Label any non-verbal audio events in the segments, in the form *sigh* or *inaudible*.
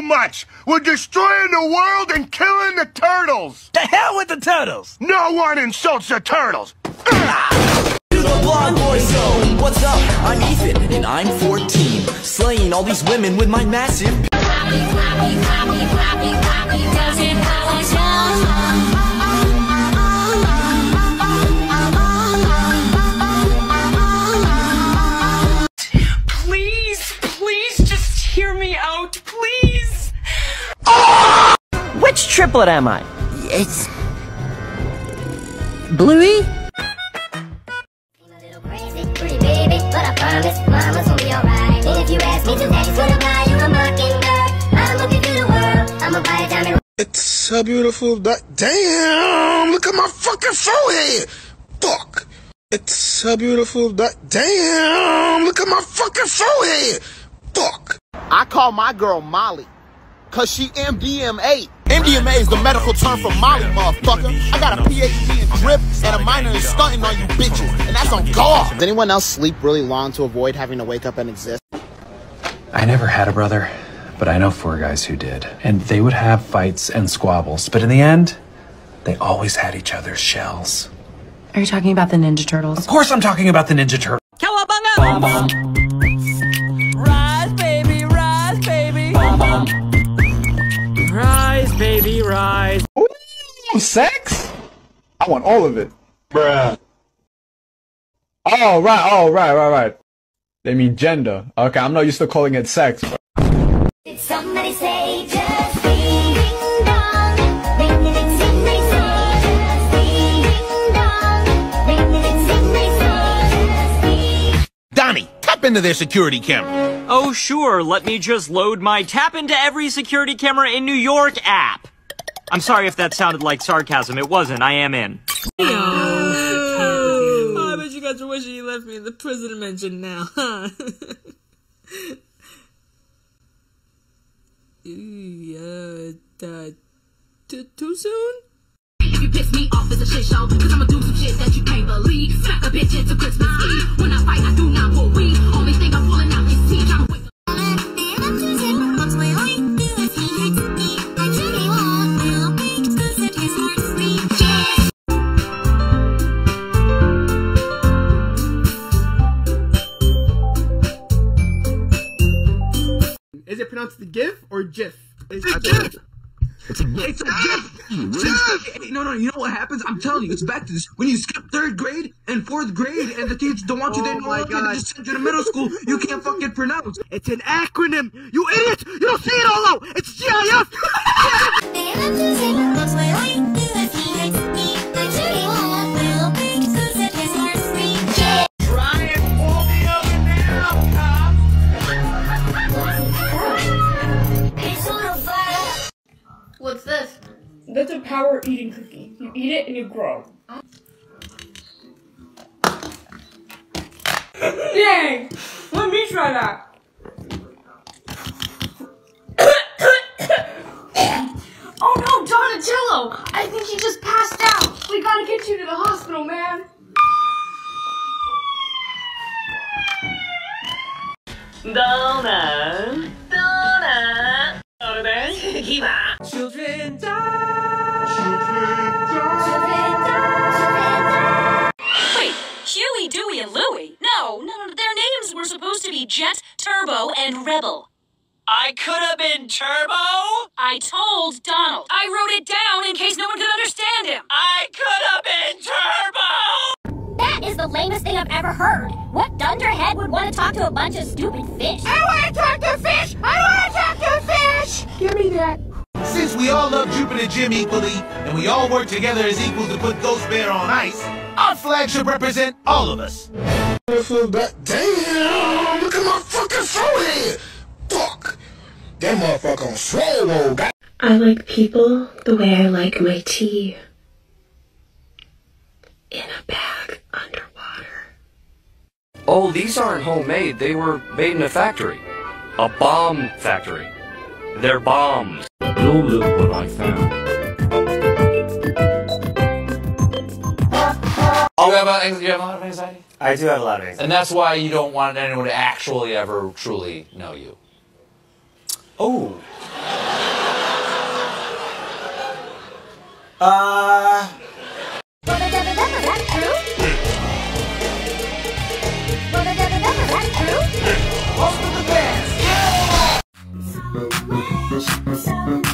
too much. We're destroying the world and killing the turtles. The hell with the turtles! No one insults the turtles. To the Blog Boy Zone. What's up? I'm Ethan, and I'm 14. Slaying all these women with my massive. Please, me out, please. Ah! Which triplet am I? It's. Bluey? a little crazy, pretty baby, but I promise mama's gonna be alright. And if you ask me to, daddy's gonna buy you a mockingbird. I'm looking through the world, I'ma buy a diamond. It's so beautiful that damn look at my fucking forehead. Fuck. It's so beautiful that damn look at my fucking forehead. Fuck. I call my girl Molly, cause she MDMA. MDMA is the medical term for Molly, motherfucker. I got a PhD in drip and a minor in stunting on you bitches, and that's on God. Does anyone else sleep really long to avoid having to wake up and exist? I never had a brother, but I know four guys who did. And they would have fights and squabbles, but in the end, they always had each other's shells. Are you talking about the Ninja Turtles? Of course, I'm talking about the Ninja Turtles. Cowabunga! Rise, Sex? I want all of it. Bruh. Oh, right, oh, right, right, right. They mean gender. Okay, I'm not used to calling it sex. Did somebody say just ding ding dong? Ding ding ding, somebody say just ding ding dong. Ding ding ding, somebody say just ding. Donnie, tap into their security camera. Oh, sure. Let me just load my Tap into Every Security Camera in New York app. I'm sorry if that sounded like sarcasm. It wasn't. I am in. Oh, I bet you guys are wishing you left me in the prison dimension now, huh? *laughs* Ooh, uh, uh, too, too soon? If you piss me off, it's a shit show. Cause I'ma do some shit that you can't believe. Smack a bitch into Christmas Eve. When I fight, I Is it pronounced the GIF or GIF? It's a GIF. It's a It's a gift. No, no, you know what happens? I'm telling you, it's back to this. When you skip third grade and fourth grade, and the teachers don't want you there Oh no my longer, they just send you to middle school. You can't fucking pronounce. It's an acronym. You idiot! You don't see it all out. It's GIF. Power eating cookie. You eat it and you grow. Dang! Let me try that. *coughs* oh no, Donatello! I think he just passed out. We gotta get you to the hospital, man. Donut. Donut. Donut. *laughs* Children Wait, be Jet, Turbo, and Rebel. I could have been Turbo. I told Donald. I wrote it down in case no one could understand him. I could have been Turbo. That is the lamest thing I've ever heard. What dunderhead would want to talk to a bunch of stupid fish? I want to talk to fish! I want to talk to fish! Give me that. Since we all love Jupiter Jim equally, and we all work together as equals to put Ghost Bear on ice, our flag should represent all of us. Beautiful that damn look at my fucking forehead. Fuck. That motherfucker on swallow. I like people the way I like my tea. In a bag underwater. Oh, these aren't homemade. They were made in a factory. A bomb factory. They're bombs. Go look what I found. have a, you have a lot of anxiety? I do have a lot of anxiety. And that's why you don't want anyone to actually ever truly know you. Oh. uh. To the dance!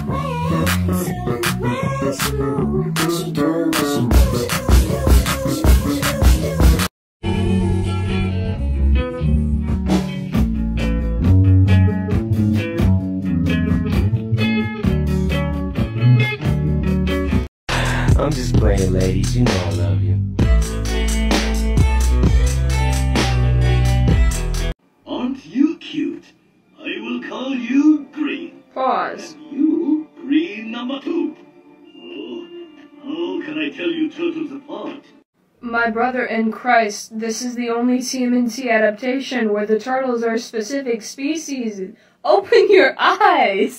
I'm just playing, ladies. You know I love you. Aren't you cute? I will call you Green. Pause. And you, Green number two. Oh, how can I tell you turtles apart? My brother in Christ, this is the only TMNT adaptation where the turtles are a specific species. Open your eyes!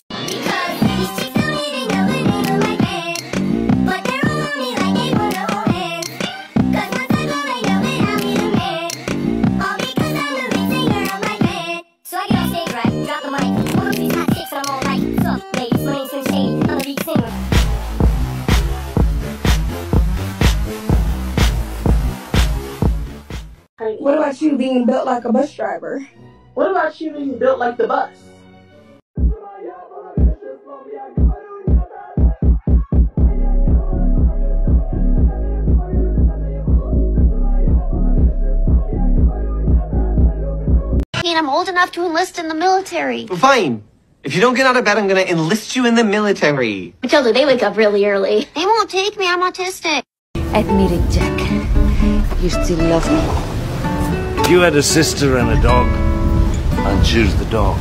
What about you being built like a bus driver? What about you being built like the bus? I mean, I'm old enough to enlist in the military. Fine. If you don't get out of bed, I'm gonna enlist you in the military. Matilda, they wake up really early. They won't take me. I'm autistic. Admit it, Jack. You still love me. If you had a sister and a dog, I'd choose the dog.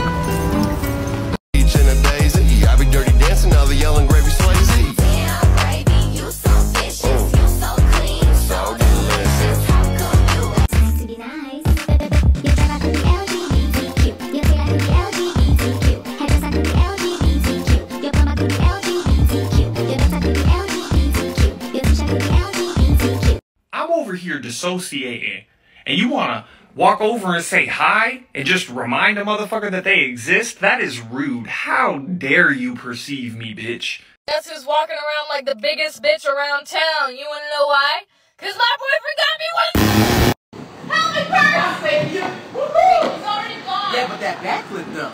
Each and a daisy. I be dirty dancing, all the yelling gravy Swayze. So delicious. To be nice. You try not to be LGBTQ. You feel like to be LGBTQ. Head just like to be LGBTQ. You come out to be LGBTQ. You dance like to be LGBTQ. You teach like to be LGBTQ. I'm over here dissociating, and you wanna walk over and say hi and just remind a motherfucker that they exist? That is rude. How dare you perceive me, bitch? Guess who's walking around like the biggest bitch around town? You wanna know why? Cause my boyfriend got me one. Help me first! baby. He's already gone. Yeah, but that backflip though.